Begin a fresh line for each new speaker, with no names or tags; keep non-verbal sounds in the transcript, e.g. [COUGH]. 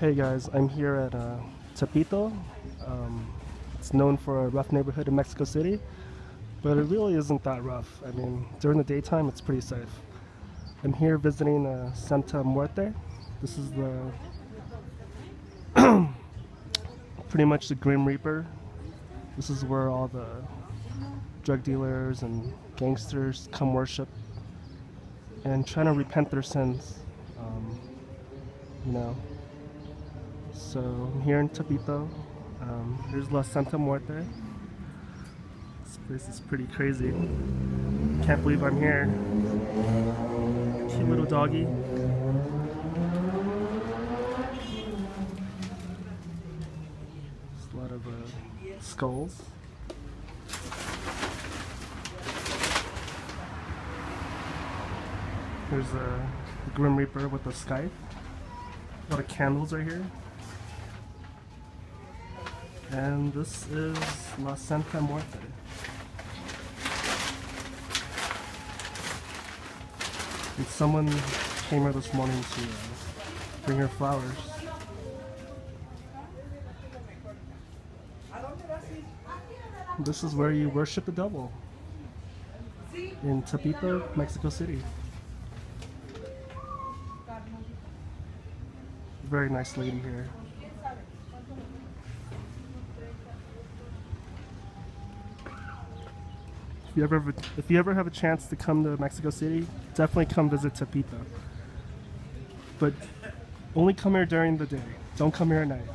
Hey guys, I'm here at uh, Tepito. Um, it's known for a rough neighborhood in Mexico City, but it really isn't that rough. I mean, during the daytime, it's pretty safe. I'm here visiting uh, Santa Muerte. This is the [CLEARS THROAT] pretty much the Grim Reaper. This is where all the drug dealers and gangsters come worship and trying to repent their sins. Um, you know. So here in Tepito. Um, here's La Santa Muerte. This place is pretty crazy. Can't believe I'm here. Cute little doggy. There's a lot of uh, skulls. There's a Grim Reaper with a scythe. A lot of candles right here. And this is La Santa Muerte. And someone came here this morning to uh, bring her flowers. This is where you worship the devil in Tepito, Mexico City. Very nice lady here. You ever if you ever have a chance to come to Mexico City, definitely come visit Tepito. But only come here during the day. Don't come here at night.